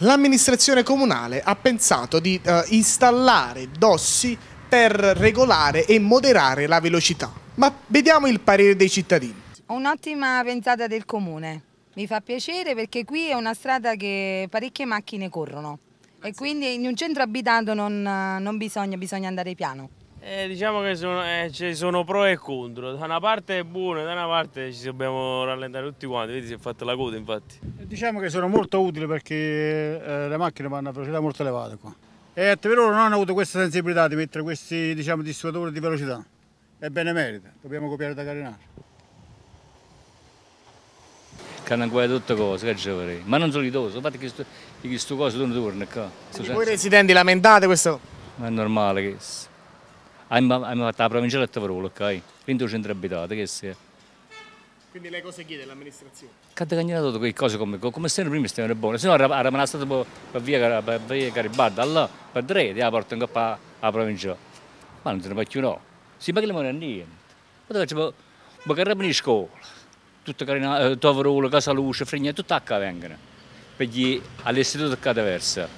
l'amministrazione comunale ha pensato di eh, installare dossi per regolare e moderare la velocità. Ma vediamo il parere dei cittadini. Un'ottima pensata del comune, mi fa piacere perché qui è una strada che parecchie macchine corrono e quindi in un centro abitato non, non bisogna, bisogna andare piano. Eh, diciamo che sono, eh, ci sono pro e contro, da una parte è buono, da una parte ci dobbiamo rallentare tutti quanti, vedi si è fatta la coda infatti. Diciamo che sono molto utili perché eh, le macchine vanno a velocità molto elevate qua. E per loro non hanno avuto questa sensibilità di mettere questi diciamo, distributori di velocità. E bene merita, dobbiamo copiare da Carinaro. Che hanno guardato tutte cose, che ci farei. Ma non solo i dosi, infatti che queste cose non tornano qua. Voi residenti lamentate questo? Ma è normale che... Abbiamo fatto la provincia di Tavarolo, ok? Quindi un centro abitato, che sia. Quindi lei cosa chiede all'amministrazione? Ha cagnato tutte quelle cose come, come stanno prima stavano buone, se no era stato per via, per via Garibaldi, allora per tre, la portano qua alla provincia. Ma non se ne fa più no. Si ma che le muore niente. Ma dove c'è, ma che in scuola, tutto carina, Tavarolo, Casa Luce, Fregna, tutto a vengono. Perché all'istituto è diversa.